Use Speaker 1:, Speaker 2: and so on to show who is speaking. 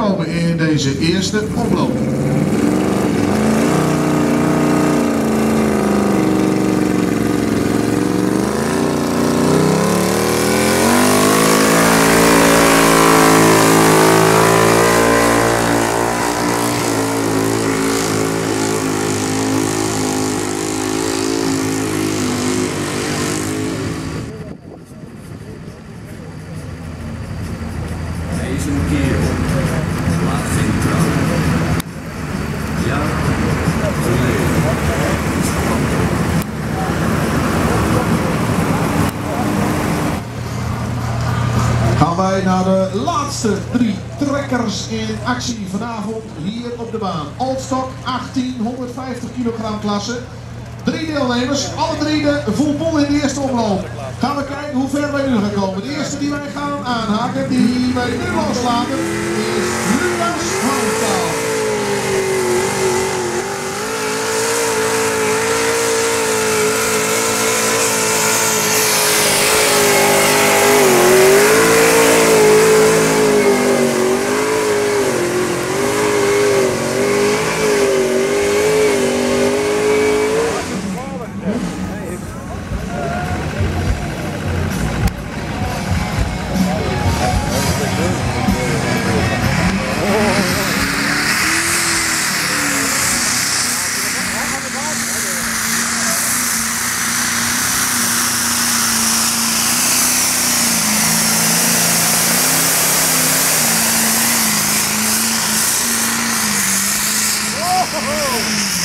Speaker 1: komen in
Speaker 2: deze eerste
Speaker 1: omloop. Wij naar de laatste drie trekkers in actie vanavond hier op de baan. Aldstok 1850 kilogram klasse. Drie deelnemers, alle drie de bol in de eerste omloop. Gaan we kijken hoe ver wij nu gaan komen. De eerste die wij gaan aanhaken, die wij nu loslaten, is Lucas Houtaal. Oh.